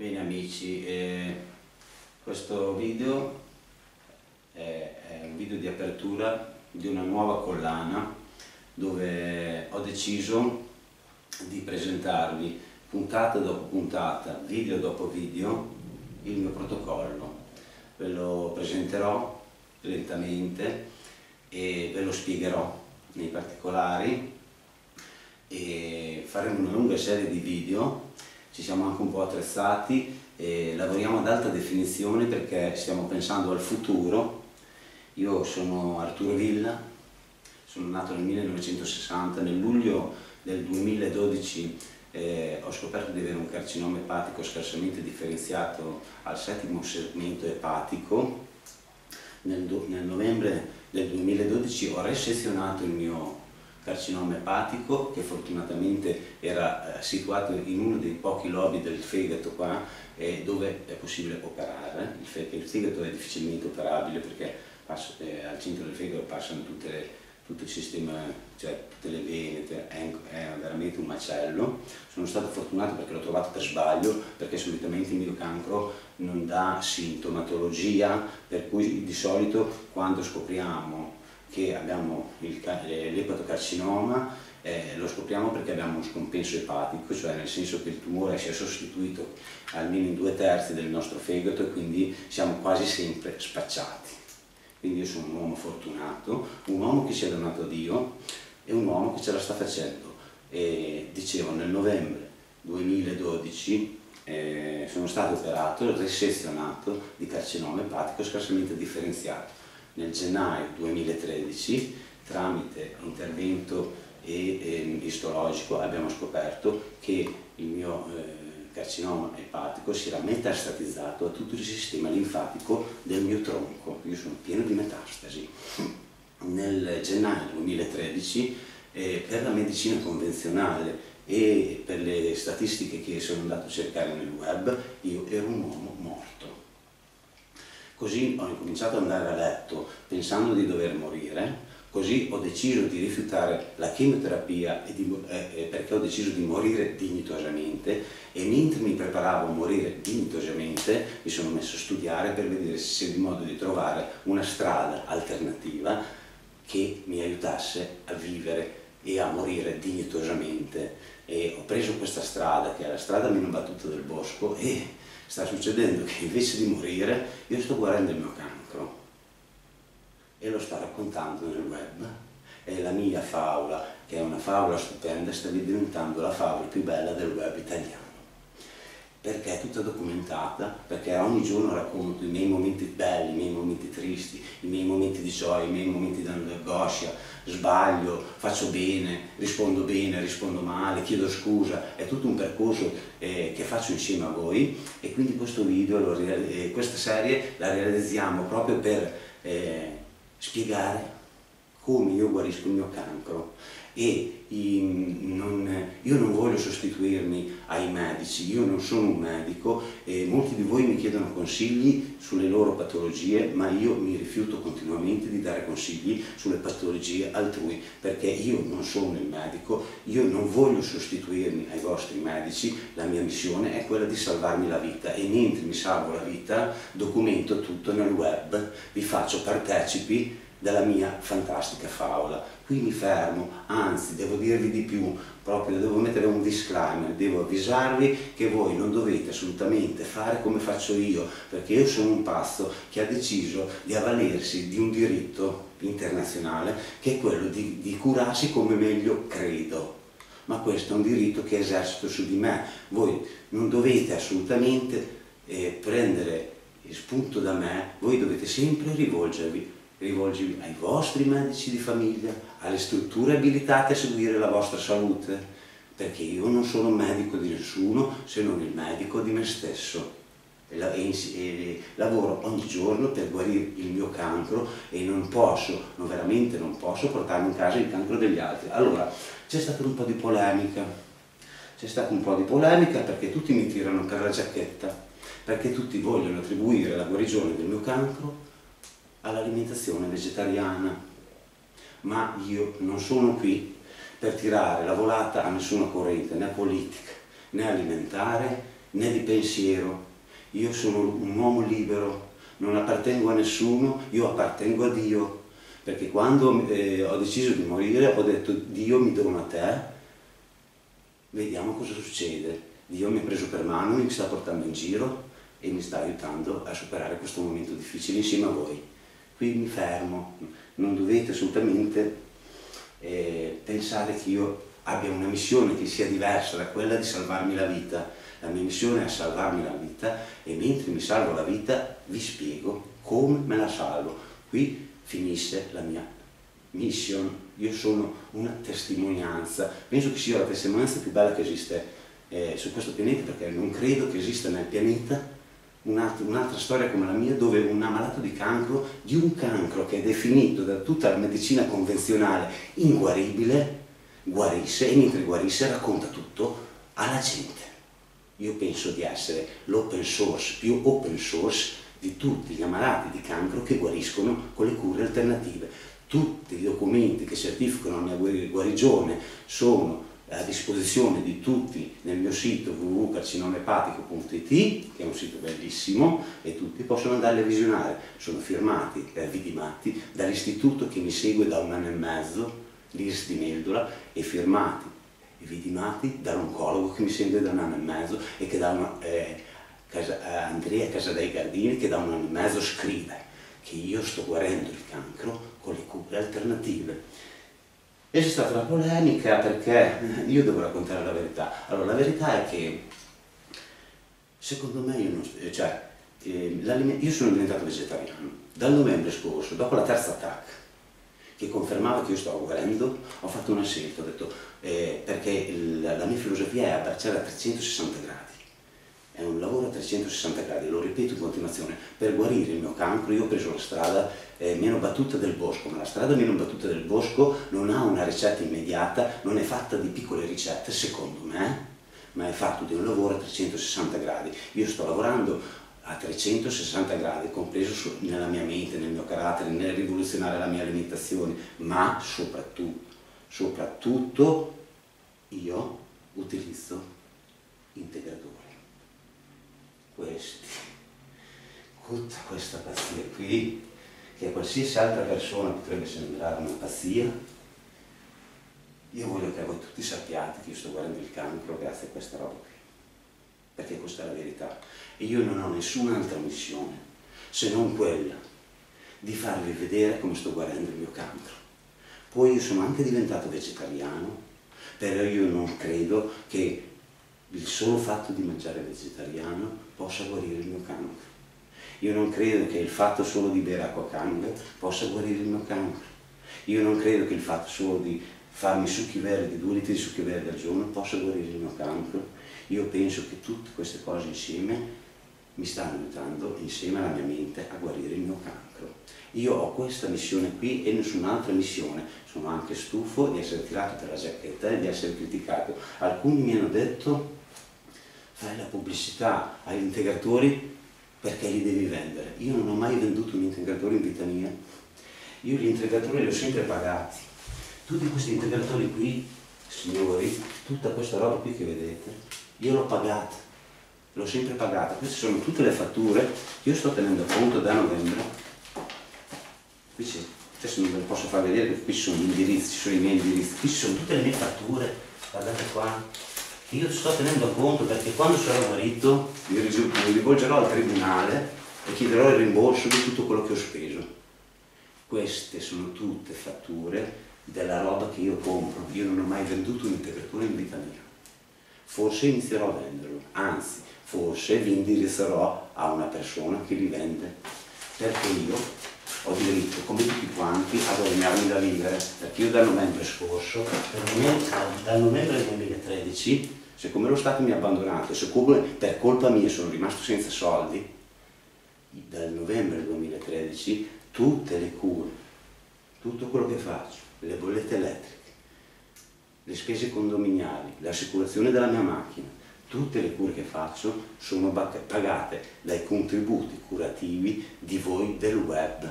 Bene amici, eh, questo video è, è un video di apertura di una nuova collana dove ho deciso di presentarvi puntata dopo puntata, video dopo video, il mio protocollo. Ve lo presenterò lentamente e ve lo spiegherò nei particolari e faremo una lunga serie di video ci siamo anche un po' attrezzati e lavoriamo ad alta definizione perché stiamo pensando al futuro. Io sono Arturo Villa, sono nato nel 1960, nel luglio del 2012 eh, ho scoperto di avere un carcinoma epatico scarsamente differenziato al settimo segmento epatico. Nel, nel novembre del 2012 ho resezionato il mio carcinoma epatico che fortunatamente era eh, situato in uno dei pochi lobi del fegato qua eh, dove è possibile operare, il, fegato è difficilmente operabile perché passa, eh, al centro del fegato passano le, tutto il sistema, cioè tutte le vene, è, è, veramente un macello. Sono stato fortunato perché l'ho trovato per sbaglio, perché solitamente il mio cancro non dà sintomatologia, per cui di solito quando scopriamo che abbiamo l'epatocarcinoma, eh, lo scopriamo perché abbiamo un scompenso epatico, cioè nel senso che il tumore si è sostituito almeno in due terzi del nostro fegato e quindi siamo quasi sempre spacciati. Quindi io sono un uomo fortunato, un uomo che si è donato a Dio e un uomo che ce la sta facendo. E dicevo, nel novembre 2012 eh, sono stato operato, risezionato di carcinoma epatico scarsamente differenziato nel gennaio 2013 tramite intervento e, eh, istologico abbiamo scoperto che il mio eh, carcinoma epatico si era metastatizzato a tutto il sistema linfatico del mio tronco, io sono pieno di metastasi. Nel gennaio 2013 eh, per la medicina convenzionale e per le statistiche che sono andato a cercare nel web io ero un uomo morto Così ho incominciato ad andare a letto pensando di dover morire, così ho deciso di rifiutare la chemioterapia di, eh, perché ho deciso di morire dignitosamente e mentre mi preparavo a morire dignitosamente mi sono messo a studiare per vedere se c'era di modo di trovare una strada alternativa che mi aiutasse a vivere e a morire dignitosamente. E ho preso questa strada che è la strada meno battuta del bosco e sta succedendo che invece di morire io sto guarendo il mio cancro. E lo sto raccontando nel web. E la mia favola, che è una favola stupenda, sta diventando la favola più bella del web italiano perché è tutta documentata, perché ogni giorno racconto i miei momenti belli, i miei momenti tristi, i miei momenti di gioia, i miei momenti di angoscia, sbaglio, faccio bene, rispondo bene, rispondo male, chiedo scusa, è tutto un percorso eh, che faccio insieme a voi. E quindi questo video, eh, questa serie la realizziamo proprio per eh, spiegare come io guarisco il mio cancro e non, io non voglio sostituirmi ai medici, io non sono un medico e molti di voi mi chiedono consigli sulle loro patologie, ma io mi rifiuto continuamente di dare consigli sulle patologie altrui perché io non sono il medico, io non voglio sostituirmi ai vostri medici, la mia missione è quella di salvarmi la vita e mentre mi salvo la vita documento tutto nel web, vi faccio partecipi della mia fantastica favola. Qui mi fermo, anzi devo dirvi di più, proprio devo mettere un disclaimer, devo avvisarvi che voi non dovete assolutamente fare come faccio io, perché io sono un pazzo che ha deciso di avvalersi di un diritto internazionale che è quello di, di curarsi come meglio credo. Ma questo è un diritto che esercito su di me. Voi non dovete assolutamente eh, prendere spunto da me, voi dovete sempre rivolgervi rivolgevi ai vostri medici di famiglia, alle strutture abilitate a seguire la vostra salute, perché io non sono medico di nessuno se non il medico di me stesso. E, e lavoro ogni giorno per guarire il mio cancro e non posso, non veramente non posso portarmi in casa il cancro degli altri. Allora, c'è stata un po' di polemica, c'è stata un po' di polemica perché tutti mi tirano per la giacchetta, perché tutti vogliono attribuire la guarigione del mio cancro all'alimentazione vegetariana, ma io non sono qui per tirare la volata a nessuna corrente, né politica, né alimentare, né di pensiero. Io sono un uomo libero, non appartengo a nessuno, io appartengo a Dio. Perché quando eh, ho deciso di morire ho detto Dio mi dono a te, vediamo cosa succede. Dio mi ha preso per mano, mi sta portando in giro e mi sta aiutando a superare questo momento difficile insieme a voi. Qui mi fermo, non dovete assolutamente eh, pensare che io abbia una missione che sia diversa da quella di salvarmi la vita. La mia missione è salvarmi la vita e mentre mi salvo la vita vi spiego come me la salvo. Qui finisce la mia mission. Io sono una testimonianza. Penso che sia la testimonianza più bella che esiste eh, su questo pianeta perché non credo che esista nel pianeta un'altra, storia come la mia dove un ammalato di cancro, di un cancro che è definito da tutta la medicina convenzionale inguaribile, guarisse e mentre guarisse racconta tutto alla gente. Io penso di essere l'open source, più open source di tutti gli ammalati di cancro che guariscono con le cure alternative. Tutti i documenti che certificano la mia guarigione sono disposizione di tutti nel mio sito www.carcinomepatico.it che è un sito bellissimo e tutti possono andare a visionare. Sono firmati e vidimati dall'istituto che mi segue da un anno e mezzo l'IRS di Meldola e firmati e vidimati dall'oncologo che mi segue da un anno e mezzo e che da una, eh, casa, eh, Andrea Casadei Gardini che da un anno e mezzo scrive che io sto guarendo il cancro con le cure alternative. E c'è stata una polemica perché io devo raccontare la verità. Allora, la verità è che secondo me io, non, cioè, eh, io sono diventato vegetariano. Dal novembre scorso, dopo la terza attacca, che confermava che io stavo guarendo, ho fatto una scelta, ho detto, eh, perché il, la mia filosofia è abbracciare a 360 gradi. È un lavoro a 360 gradi, lo ripeto in continuazione, per guarire il mio cancro io ho preso la strada eh, meno battuta del bosco, ma la strada meno battuta del bosco non ha una ricetta immediata, non è fatta di piccole ricette, secondo me, ma è fatto di un lavoro a 360 gradi. Io sto lavorando a 360 gradi, compreso nella mia mente, nel mio carattere, nel rivoluzionare la mia alimentazione, ma soprattutto, soprattutto io utilizzo integratori. Questi, tutta questa pazzia qui, che a qualsiasi altra persona potrebbe sembrare una pazzia, io voglio che voi tutti sappiate che io sto guardando il cancro grazie a questa roba qui perché questa è la verità. E io non ho nessun'altra missione se non quella di farvi vedere come sto guarendo il mio cancro. Poi io sono anche diventato vegetariano, però io non credo che il solo fatto di mangiare vegetariano possa guarire il mio cancro. Io non credo che il fatto solo di bere acqua candida possa guarire il mio cancro. Io non credo che il fatto solo di farmi succhi verdi, due litri di succhi verdi al giorno possa guarire il mio cancro io penso che tutte queste cose insieme mi stanno aiutando insieme alla mia mente a guarire il mio cancro. Io ho questa missione qui e nessun'altra missione. Sono anche stufo di essere tirato per la giacchetta e di essere criticato. Alcuni mi hanno detto fai la pubblicità agli integratori perché li devi vendere. Io non ho mai venduto un integratore in vita mia. Io gli integratori li ho sempre pagati. Tutti questi integratori qui, signori, tutta questa roba qui che vedete, io l'ho pagata, l'ho sempre pagata, queste sono tutte le fatture che io sto tenendo conto da novembre, qui c'è, adesso non ve le posso far vedere qui sono gli indirizzi, sono i miei indirizzi, qui ci sono tutte le mie fatture, guardate qua, io sto tenendo conto perché quando sarò guarito mi rivolgerò al tribunale e chiederò il rimborso di tutto quello che ho speso. Queste sono tutte fatture della roba che io compro, io non ho mai venduto un integratore in vita mia. Forse inizierò a venderlo, anzi, forse vi indirizzerò a una persona che li vende, perché io ho diritto, come tutti quanti, a guadagnarmi da vivere, perché io dal novembre scorso, dal novembre 2013, siccome lo Stato mi ha abbandonato, siccome per colpa mia sono rimasto senza soldi, dal novembre 2013 tutte le cure, tutto quello che faccio, le bollette elettriche, le spese condominiali, l'assicurazione della mia macchina, tutte le cure che faccio sono pagate dai contributi curativi di voi del web,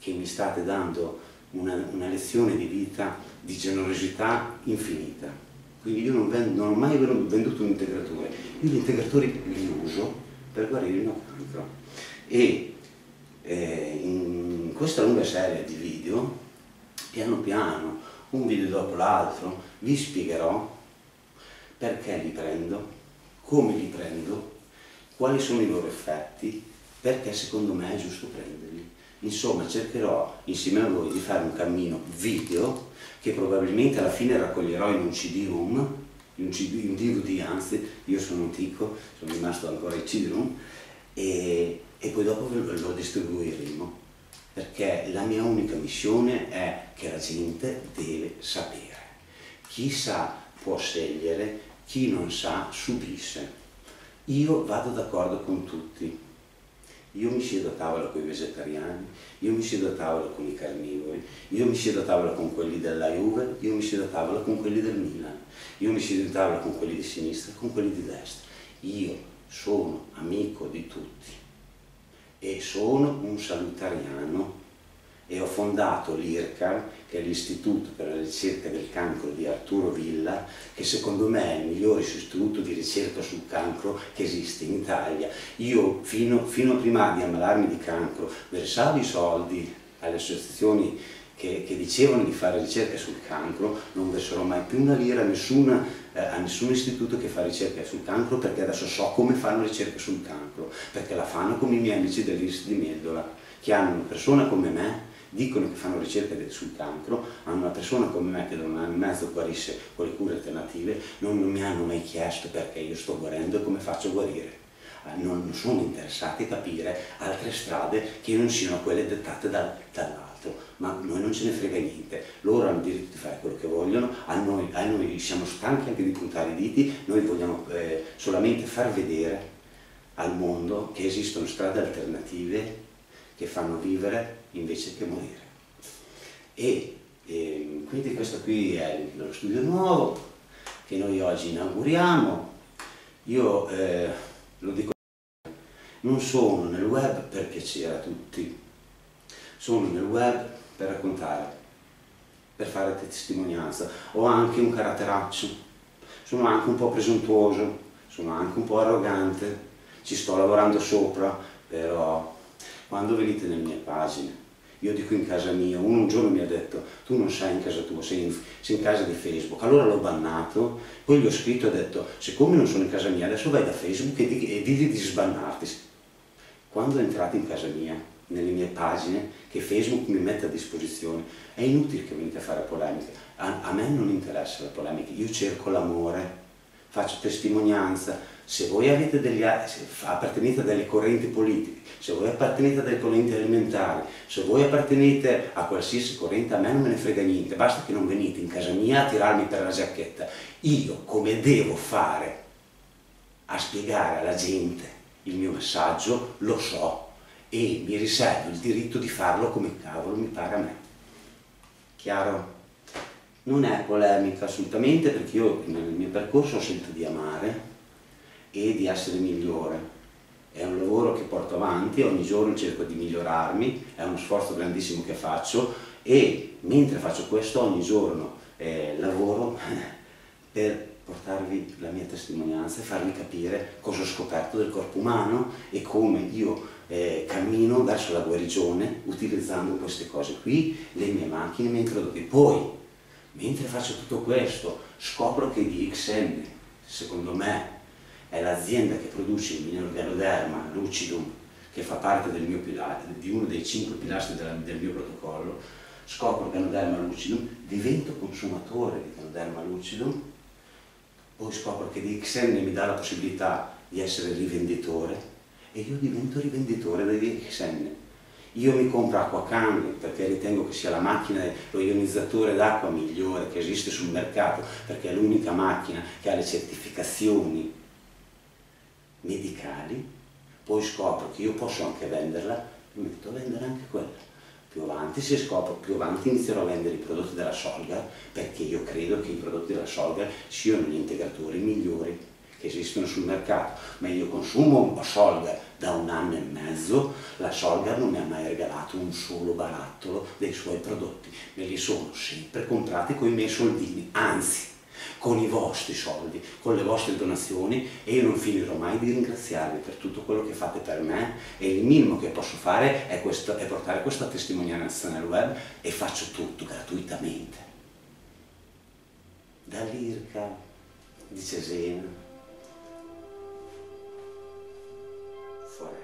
che mi state dando una, una lezione di vita, di generosità infinita. Quindi io non, vendo, non ho mai venduto un integratore, io gli integratori li uso per guarire il mio cancro. E eh, in questa lunga serie di video, piano piano, un video dopo l'altro, vi spiegherò perché li prendo, come li prendo, quali sono i loro effetti, perché secondo me è giusto prenderli. Insomma, cercherò insieme a voi di fare un cammino video che probabilmente alla fine raccoglierò in un CD-ROOM, in un, CD, in DVD anzi, io sono antico, sono rimasto ancora in CD-ROOM, e, e, poi dopo lo distribuiremo, perché la mia unica missione è che la gente deve sapere. Chi sa può scegliere, chi non sa subisce. Io vado d'accordo con tutti. Io mi siedo a tavola con i vegetariani, io mi siedo a tavola con i carnivori, io mi siedo a tavola con quelli della Juve, io mi siedo a tavola con quelli del Milan, io mi siedo a tavola con quelli di sinistra, con quelli di destra. Io sono amico di tutti e sono un salutariano e ho fondato l'IRCAR, che è l'Istituto per la ricerca del cancro di Arturo Villa, che secondo me è il migliore istituto di ricerca sul cancro che esiste in Italia. Io fino, fino prima di ammalarmi di cancro versavo i soldi alle associazioni che, che, dicevano di fare ricerca sul cancro, non verserò mai più una lira a, nessuna, eh, a nessun istituto che fa ricerca sul cancro perché adesso so come fanno ricerca sul cancro, perché la fanno come i miei amici dell'Ist di Meddola, che hanno una persona come me dicono che fanno ricerca sul cancro, hanno una persona come me che da un anno e mezzo guarisce con le cure alternative, non mi hanno mai chiesto perché io sto guarendo e come faccio a guarire. Eh, non sono interessati a capire altre strade che non siano quelle dettate dal, dall'altro, ma noi non ce ne frega niente, loro hanno il diritto di fare quello che vogliono, a noi, a noi siamo stanchi anche di puntare i diti, noi vogliamo eh, solamente far vedere al mondo che esistono strade alternative che fanno vivere invece che morire. E, e ehm, quindi questo qui è lo studio nuovo che noi oggi inauguriamo. Io eh, lo dico, non sono nel web per piacere a tutti, sono nel web per raccontare, per fare testimonianza. Ho anche un caratteraccio, sono anche un po' presuntuoso, sono anche un po' arrogante, ci sto lavorando sopra, però quando venite nelle mie pagine, io dico in casa mia, uno un giorno mi ha detto tu non sei in casa tua, sei in, sei in casa di Facebook, allora l'ho bannato, poi gli ho scritto e ho detto siccome non sono in casa mia adesso vai da Facebook e, di, e di sbannarti. Quando entrate in casa mia, nelle mie pagine che Facebook mi mette a disposizione, è inutile che venite a fare polemiche, a, a me non interessa la polemica, io cerco l'amore, faccio testimonianza, se voi avete degli, appartenete a delle correnti politiche, se voi appartenete a delle correnti alimentari, se voi appartenete a qualsiasi corrente, a me non me ne frega niente, basta che non venite in casa mia a tirarmi per la giacchetta. Io come devo fare a spiegare alla gente il mio messaggio, lo so e mi riservo il diritto di farlo come cavolo mi pare a me. Chiaro? Non è polemica assolutamente perché io nel mio percorso ho scelto di amare e di essere migliore. È un lavoro che porto avanti, ogni giorno cerco di migliorarmi, è uno sforzo grandissimo che faccio e mentre faccio questo ogni giorno eh, lavoro per portarvi la mia testimonianza e farvi capire cosa ho scoperto del corpo umano e come io eh, cammino verso la guarigione utilizzando queste cose qui, le mie macchine, i miei prodotti. Poi, mentre faccio tutto questo, scopro che di XN, secondo me, è l'azienda che produce il mineraloderma lucidum, che fa parte pilastro, di uno dei cinque pilastri della, del mio protocollo, scopro Ganoderma lucidum, divento consumatore di Ganoderma lucidum, poi scopro che DXN mi dà la possibilità di essere rivenditore e io divento rivenditore di DXN. Io mi compro acqua Kangen perché ritengo che sia la macchina, lo ionizzatore d'acqua migliore che esiste sul mercato, perché è l'unica macchina che ha le certificazioni medicali, poi scopro che io posso anche venderla, mi metto a vendere anche quella. Più avanti, se scopro, più avanti inizierò a vendere i prodotti della Solgar perché io credo che i prodotti della Solgar siano gli integratori migliori che esistono sul mercato, ma io consumo Solgar da un anno e mezzo, la Solgar non mi ha mai regalato un solo barattolo dei suoi prodotti, me li sono sempre comprati con i miei soldini, anzi con i vostri soldi, con le vostre donazioni e io non finirò mai di ringraziarvi per tutto quello che fate per me e il minimo che posso fare è, questo, è portare questa testimonianza nel web e faccio tutto gratuitamente. Dall'Irca di Cesena, forever.